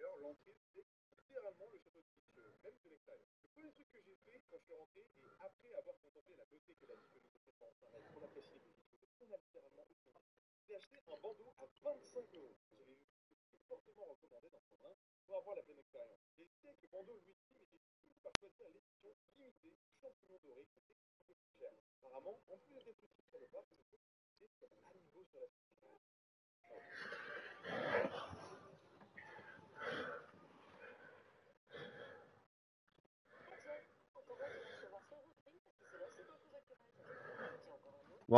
l'entrée c'était littéralement le château de Guiche, euh, même de l'extérieur. Le premier truc que j'ai fait quand je suis rentré, et après avoir contemplé la beauté que la ville nous offrait pour Internet, pour l'apprécier, on a littéralement J'ai acheté un bandeau à 25 euros. J'avais fortement recommandé d'en prendre un pour avoir la pleine expérience. J'ai hésité avec le bandeau Louis Vuitton, mais j'ai fini par choisir l'édition limitée Champignon Doré, qui était un peu plus chère. Apparemment, en plus des trucs qui ne c'est un niveau sur la C'est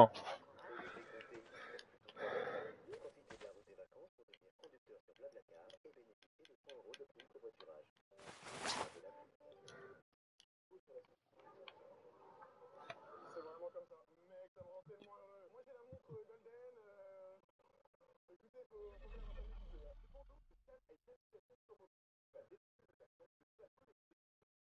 vraiment comme ça. Mec, ça me rend moins heureux. Moi j'ai l'amour Golden Écoutez pour la famille.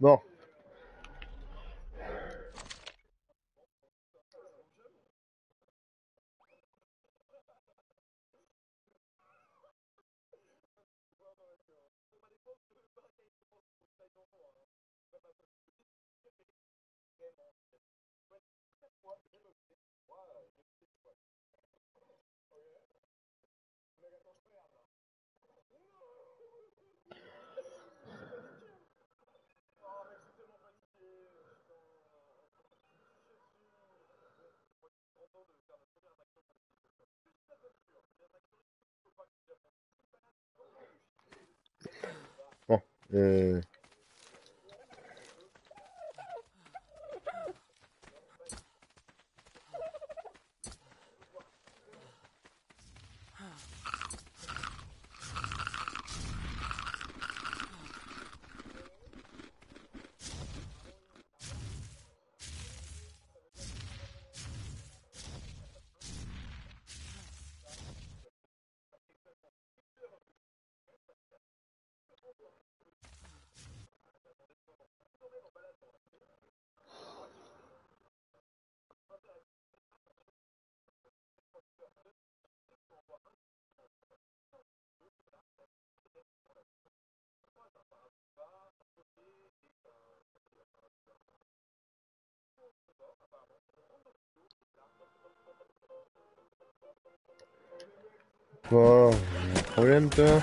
No, 嗯 pas. Un problème, toi?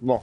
Bon.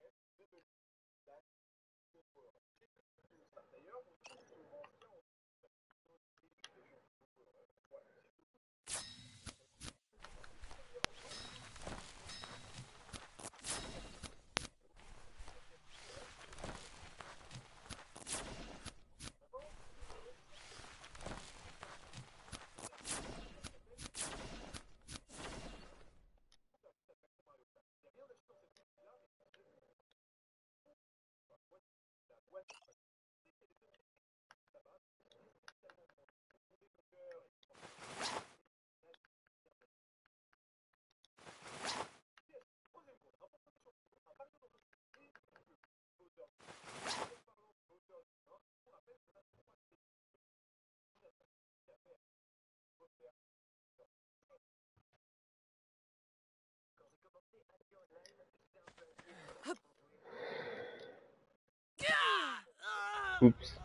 that Oops.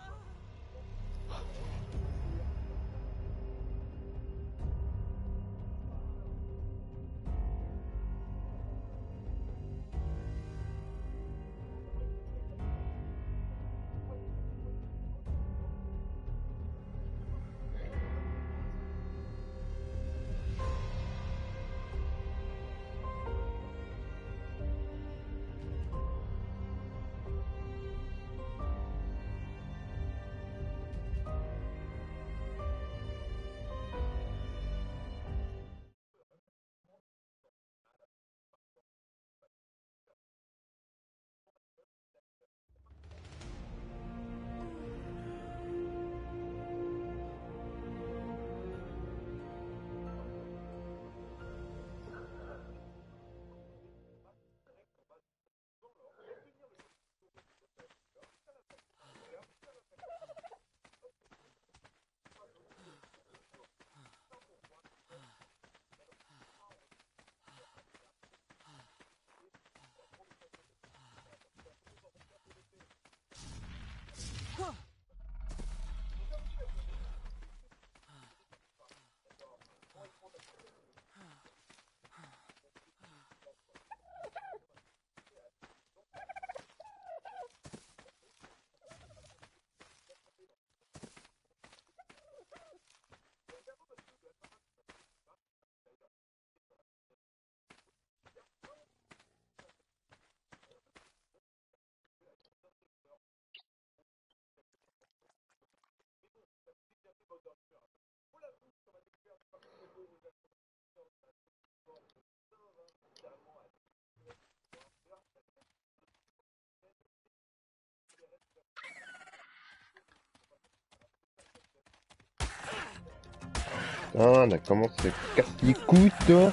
Ah, là, comment se casse les couilles, toi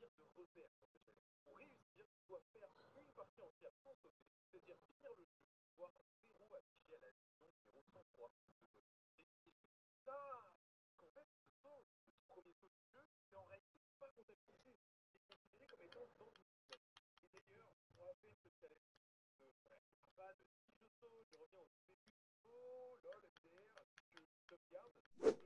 de repère pour réussir doit faire une partie entière sans sauté c'est-à-dire tenir le jeu voir un zéro affiché à la liste numéro 103 de votre et c'est ça qu'en fait le sens le premier taux du jeu c'est en réalité pas comptabilisé et considéré comme étant dans le système et d'ailleurs pour appeler je reviens au début, LOL, MDR, que sauvegarde.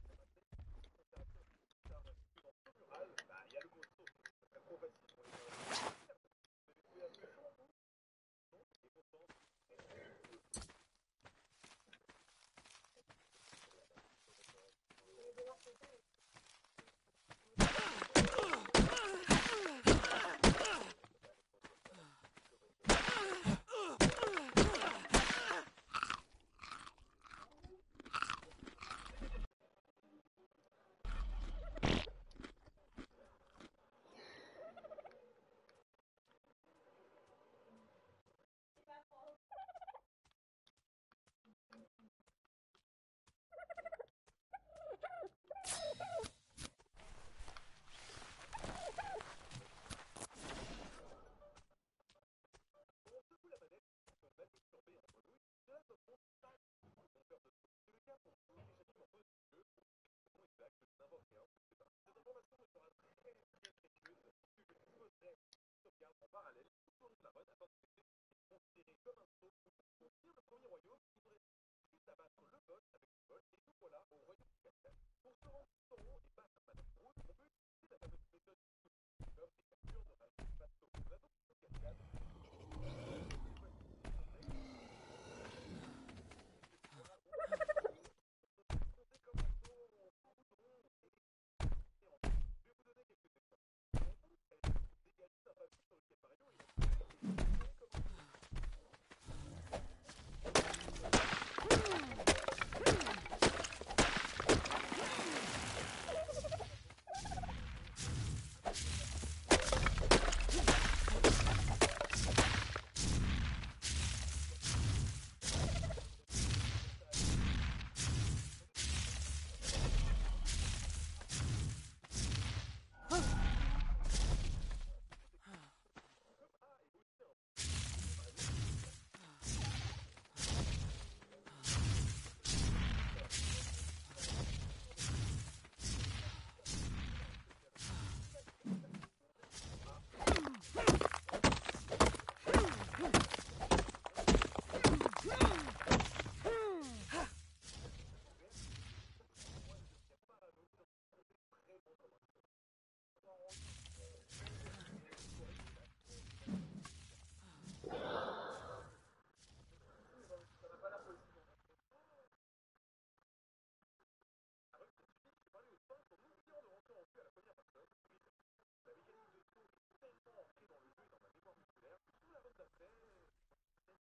parallèle, il tourne la mode afin de considéré comme un saut pour devenir le premier royaume qui voudrait juste abattre le vol avec le vol et nous voilà au royaume du capital. Pour se rendre Taureau et battre Madame Rouge, on peut utiliser la fameuse méthode de comme des captures de rage du.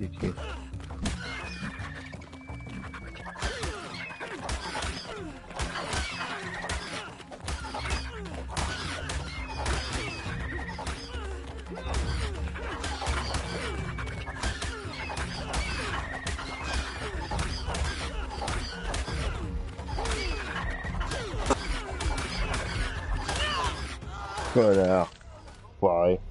teach uh, Connard.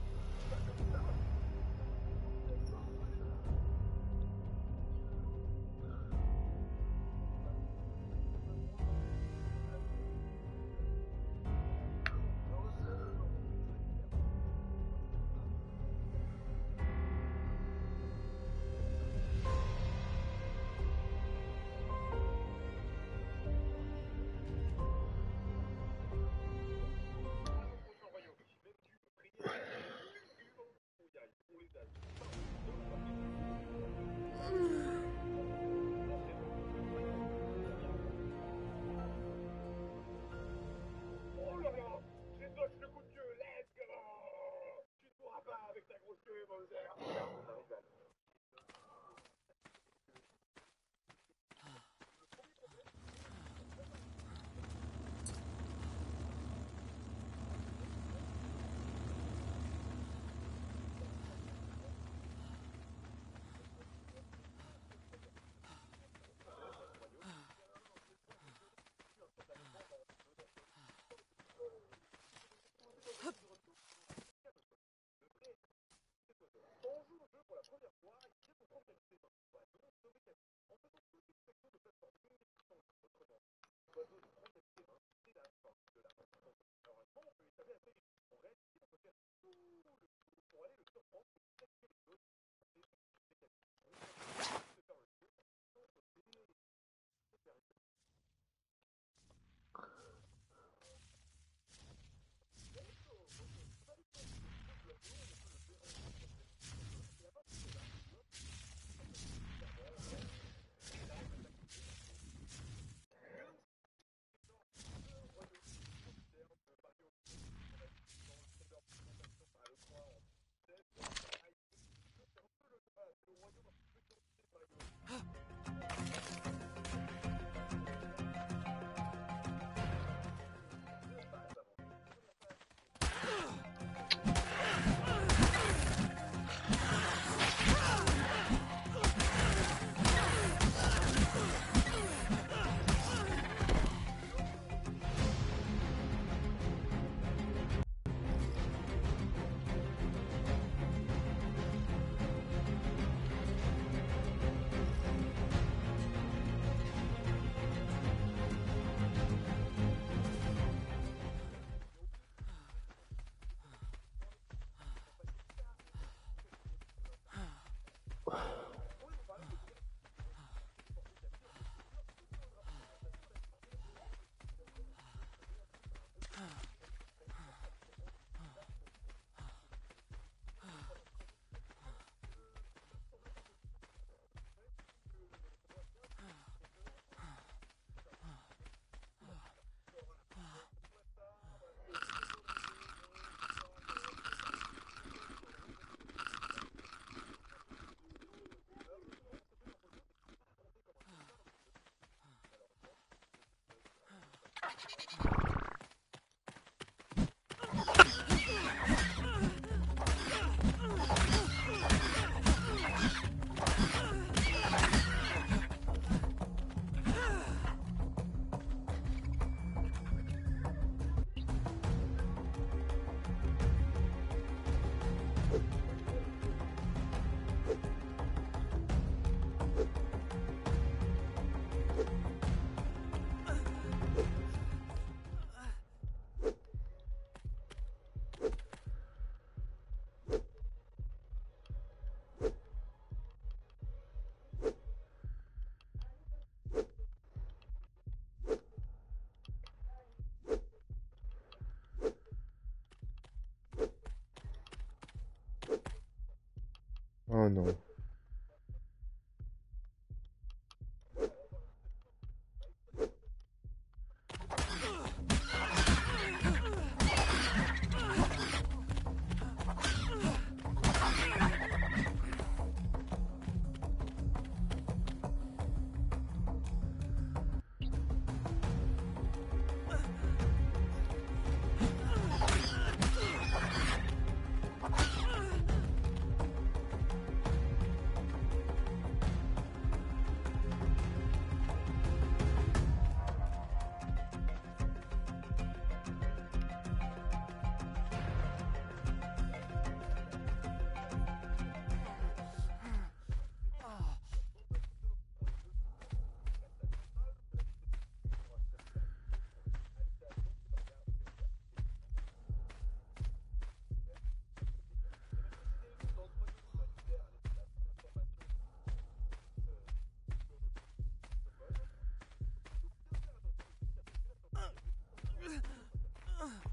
Oh Ugh.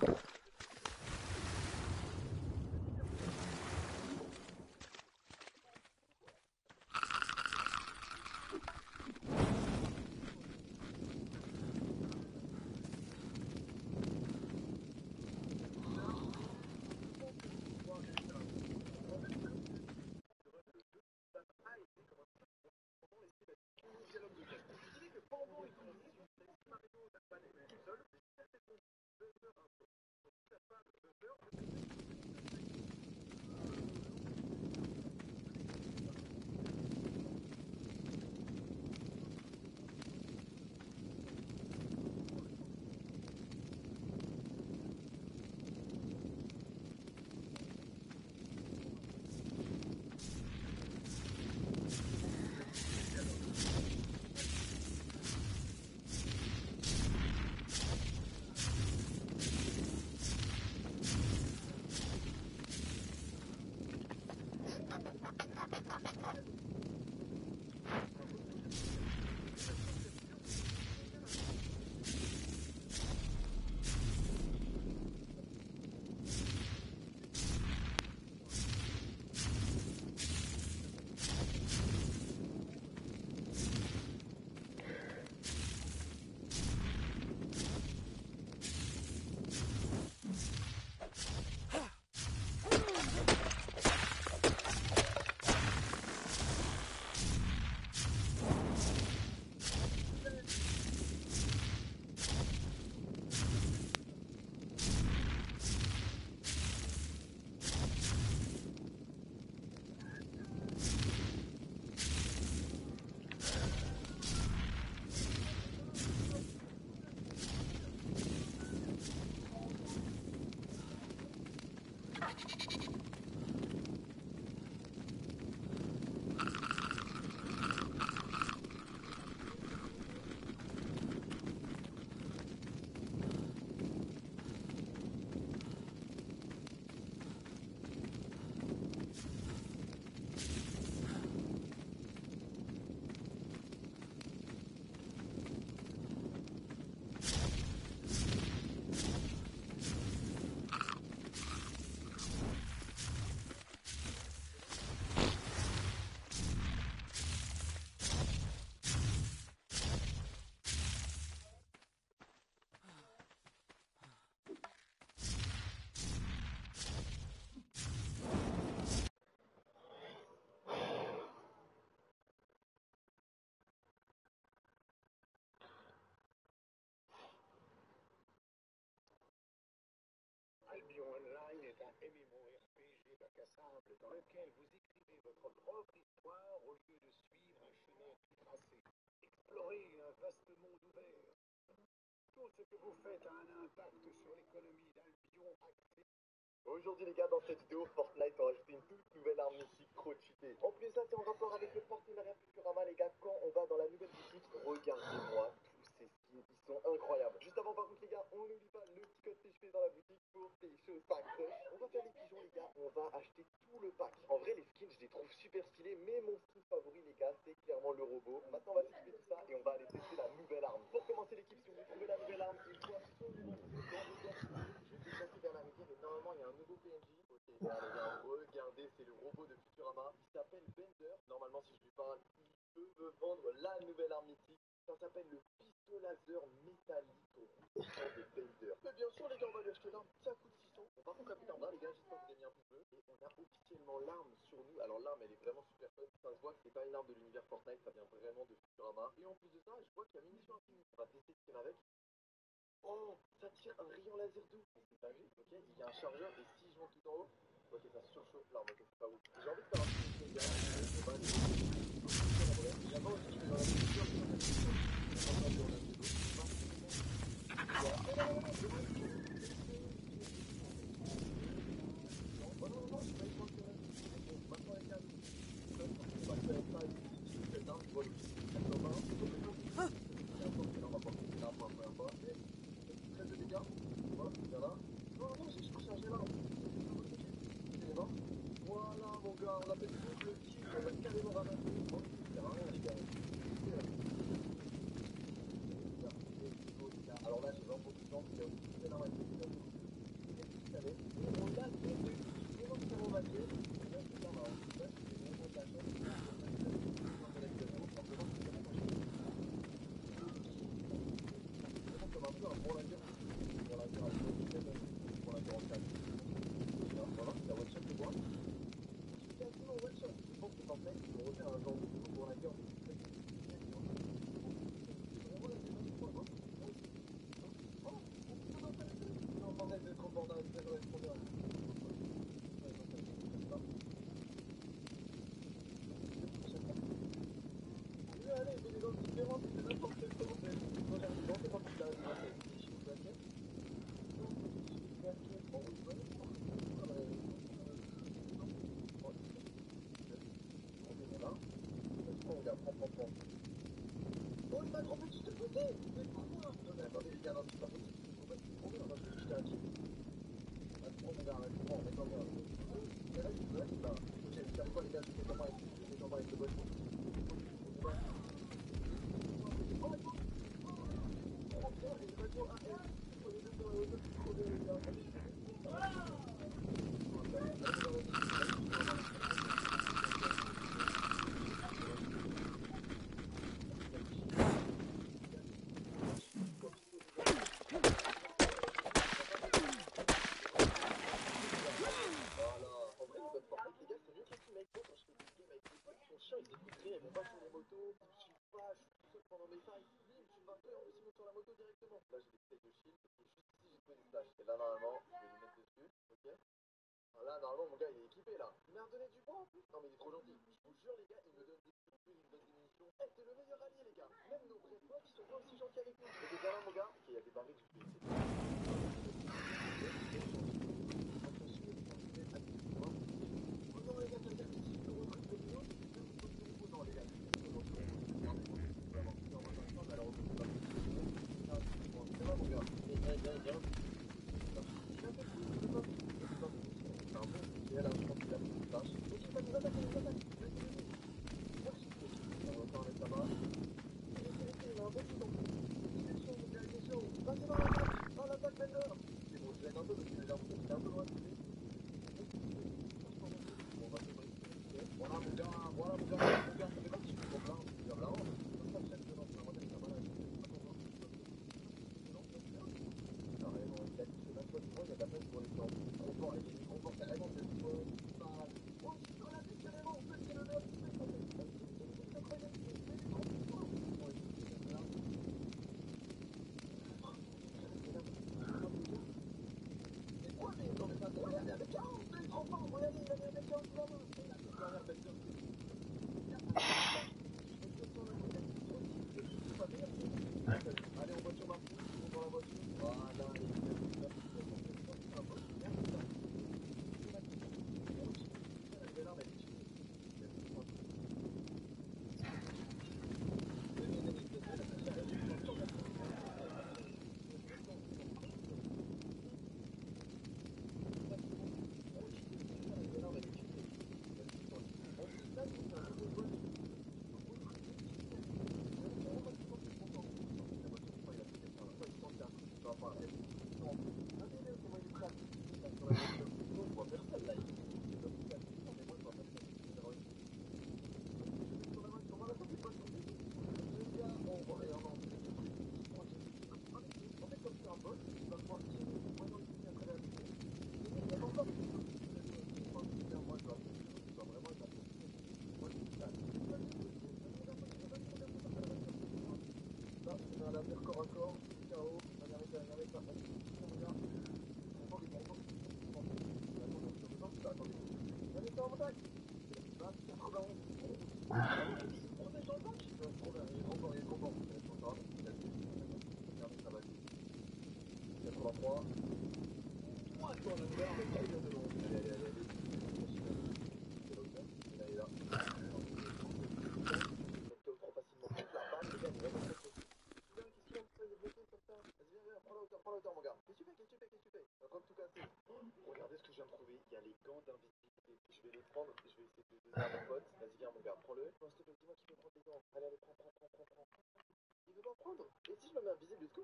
Non. Un impact sur l'économie d'Albion. Aujourd'hui les gars, dans cette vidéo, Fortnite a rajouté une toute nouvelle arme cheatée. En plus ça c'est en rapport avec le partenariat Futurama les gars, quand on va dans la nouvelle boutique, regardez-moi tous ces skins, ils sont incroyables. Juste avant par contre les gars, on n'oublie pas le petit code THP dans la boutique pour tes choses. On va faire les pigeons les gars, on va acheter tout le pack. En vrai les skins je les trouve super stylés, mais mon favori les gars c'est clairement le robot. Maintenant on va s'équiper tout ça et on va aller tester la nouvelle arme. Pour commencer l'équipe, si vous trouver la nouvelle arme, il faut absolument le boîtier. Je vais déplacer vers l'arrivée, mais normalement il y a un nouveau PNJ. Ok, les gars, regardez, c'est le robot de Futurama. Il s'appelle Bender. Normalement, si je lui parle, il peut me vendre la nouvelle arme mythique. Ça s'appelle le pistolet laser métallique de Bender. Mais bien sûr, les gars, on va lui acheter l'arme. Ça coûte 600. Bon, par contre, capitaine là, les gars, j'espère que vous avez mis un pouce bleu. Et on a officiellement l'arme sur nous. Alors, l'arme, elle est vraiment super fun. Ça se voit que c'est pas une arme de l'univers Fortnite, ça vient vraiment de Futurama. Et en plus de ça, je vois qu'il y a munitions infinies. On va tester de tirer avec. Oh, ça tire un rayon laser ok Il y a un chargeur et si je monte tout en haut, ok, ça surchauffe. L'arme, ok, c'est pas ouf. J'ai envie de faire un aussi, je dans la je vais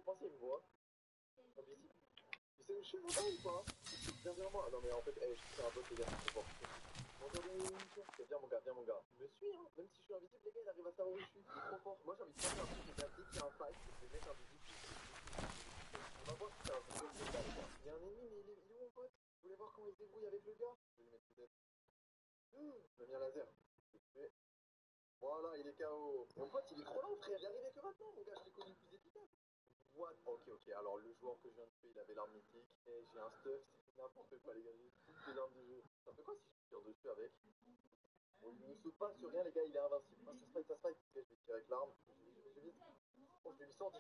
vous pensez me voit Ok, C'est chez moi ou pas Viens vers moi. Non mais en fait, hey, je suis un bot les gars, c'est trop fort. Bonjour les Viens mon gars, viens mon gars. Il me suit hein. Même si je suis invisible, les gars, il arrive à savoir où je suis. Il est trop fort. Moi j'ai envie de faire un truc, les gars, dès qu'il y a un fight, je vais invisible. On va voir si c'est un truc gars. Il y a un ennemi, mais il est, est où mon pote Vous voulez voir comment il se débrouille avec le gars? Je vais lui mettre peut-être. Hum, je laser. Voilà, il est KO. Mon pote, il est trop lent, frère. Il arrivait que maintenant, mon gars. Je l'ai connu plus efficace. What? Ok, ok. Alors, le joueur que je viens de tuer, il avait l'arme mythique. Et j'ai un stuff. C'est n'importe quoi, les gars. J'ai toutes les armes du jeu. Ça fait quoi si je tire dessus avec? Il ne saute pas sur rien, les gars. Il est invincible. Ça se fight, ça se fight. Je vais tirer avec l'arme. Je vais vite. Oh, je l'ai mis 110.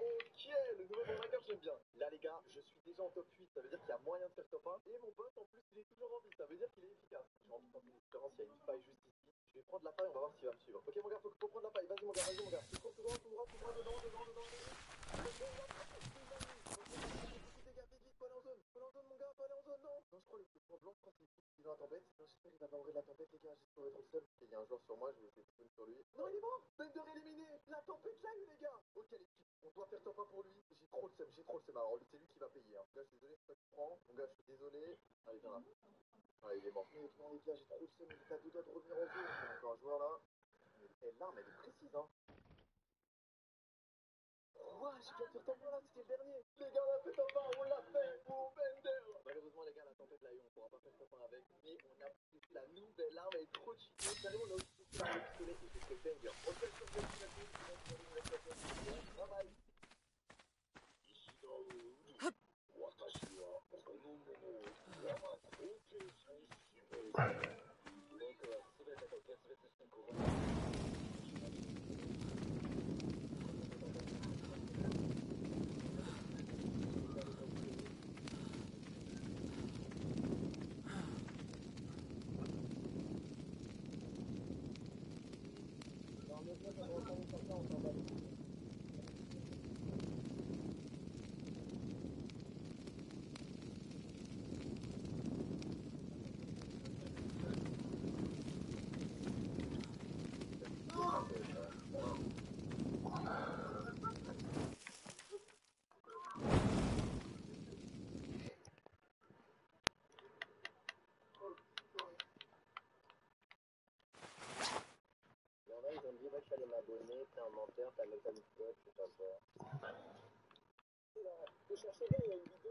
Ok, le nouveau Bomberger, j'aime bien. Là, les gars, je suis déjà en top 8. Ça veut dire qu'il y a moyen de faire top 1. Et mon pote, en plus, il est toujours en vie. Ça veut dire qu'il est efficace. J'ai envie de. Il y a une faille juste ici. Je vais prendre la paille, on va voir s'il va me suivre. Ok, mon gars, faut, prendre la paille. Vas-y, mon gars, vas-y, mon gars. Tu cours tout droit, tout droit, tout droit, dedans, dedans, dedans, dedans. Dégage, vite, vite, faut aller en zone. Faut aller en zone, mon gars, faut aller en zone, non. Non, je le je crois que c'est dans la tempête. J'espère qu'il va pas ouvrir la tempête, les gars. J'ai trouvé trop seul. Il y a un joueur sur moi, je vais essayer de sur lui. Non, il est mort. Bender éliminé. La tempête eu, les gars. Ok, les petits, on doit faire top 1 pour lui. J'ai trop le seum, j'ai trop le seum. Alors, c'est lui qui va payer. Hein. Mon gars, je suis désolé, pas que tu prends. Mon gars, je suis désolé. Allez, viens là. Il est mort. Mais non, les gars, j'ai trop le seum. Il est à deux doigts de revenir en zone. Il y a encore un joueur là. Et l'arme, elle est précise, hein. Ouah, j'ai bien fait tomber là, c'était le dernier. Les gars, on a fait top 1, on l'a fait. Oh, Bender. Malheureusement, les gars, la tempête l'a eu. On pourra pas faire top 1 avec. Mais on a pris la nouvelle arme, elle est trop cheatée. Sérieux, on a aussi pris l'arme pistolet et j'ai fait Banger. On fait sur le pistolet, Bye bye. 私はこのものを我が後継者に指名する。僕は全てと決別してこ je suis allé m'abonner, t'es un menteur, t'as sais pas quoi. Faut chercher bien, il y a une vidéo,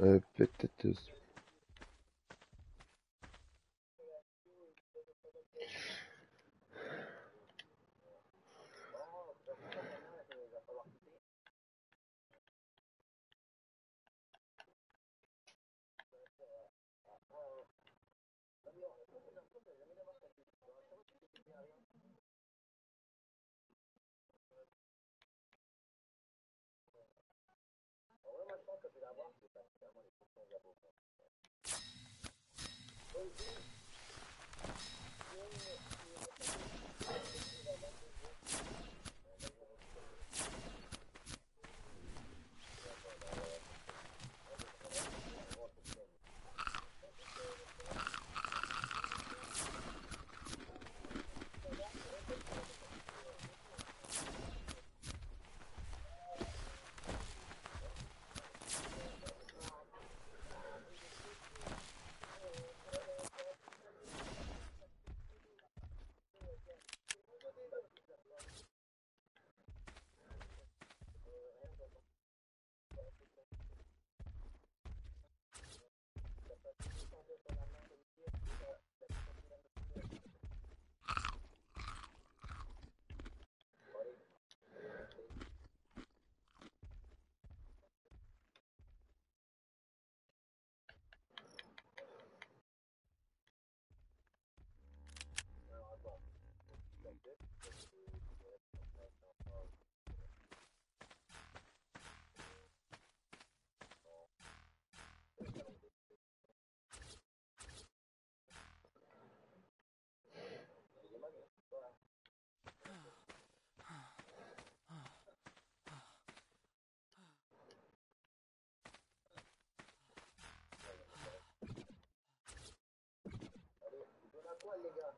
Euh, peut-être... euh, Ah.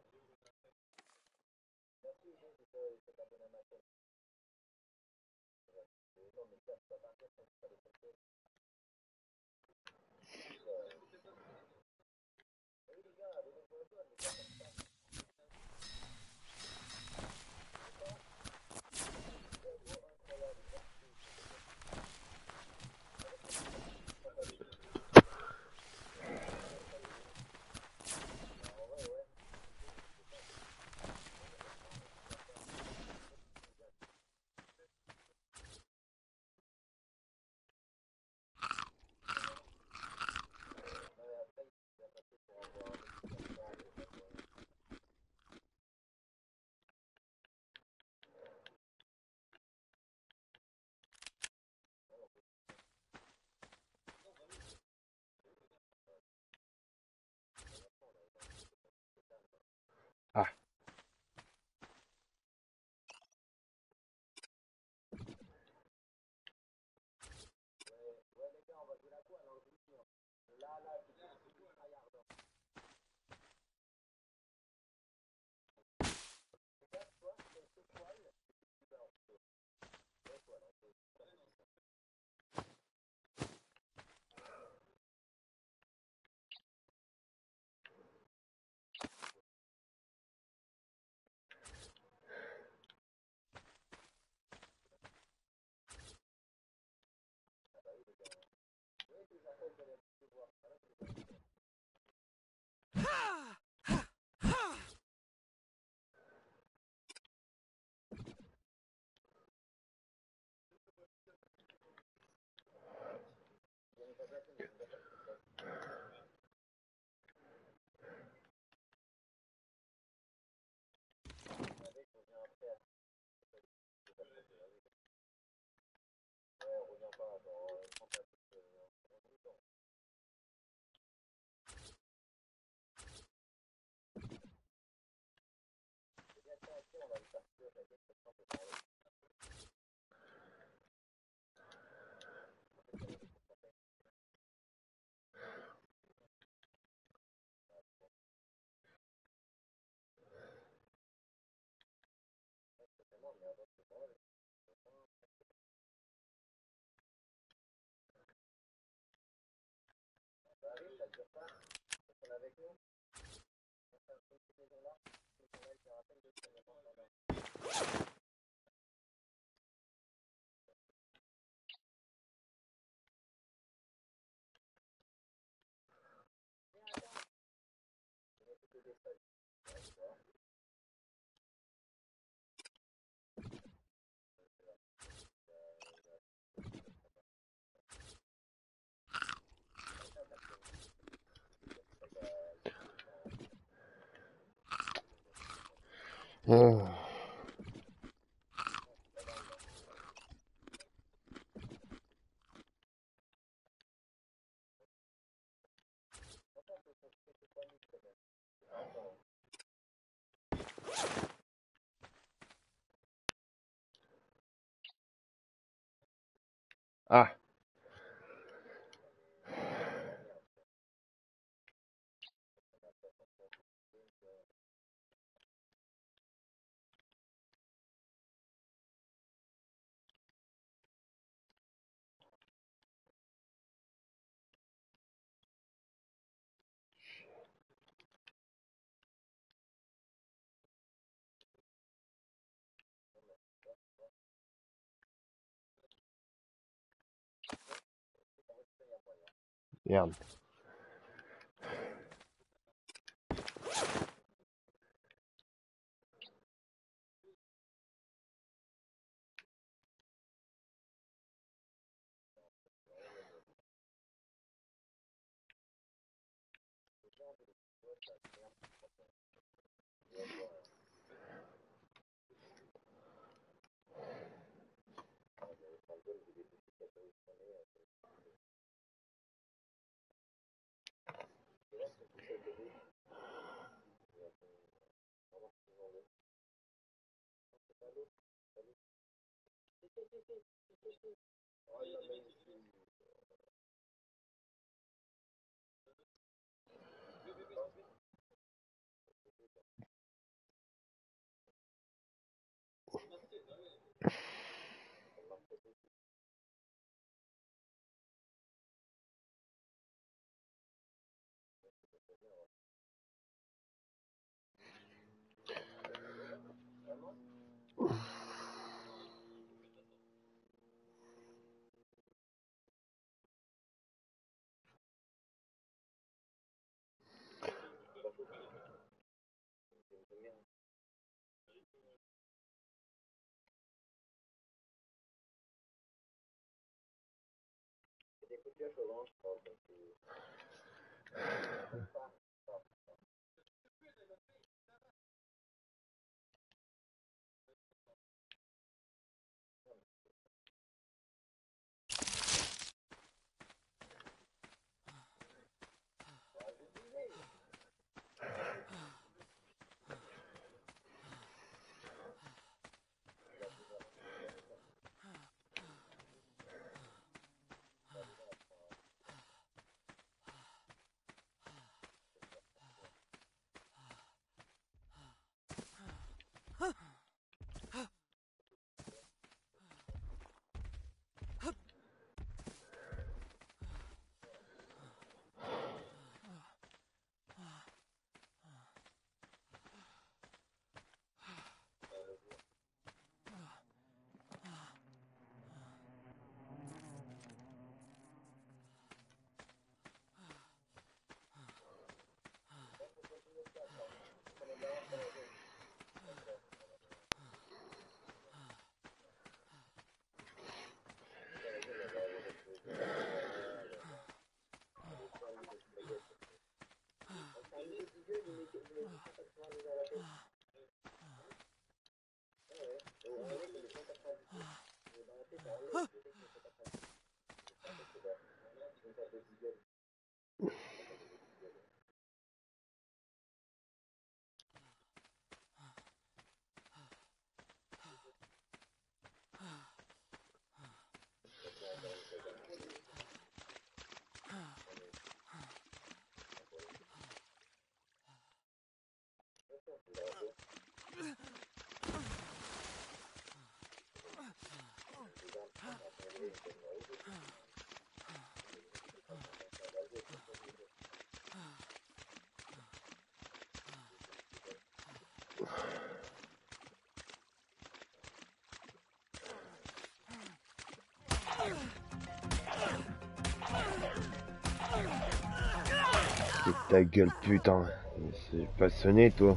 Oh. Ah. Yeah. All the men seem moved. Get along, talking to you. 아, ta gueule, putain. C'est passionné, toi.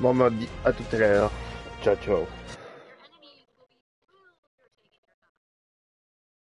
Bon, bah, à tout à l'heure. Ciao, ciao.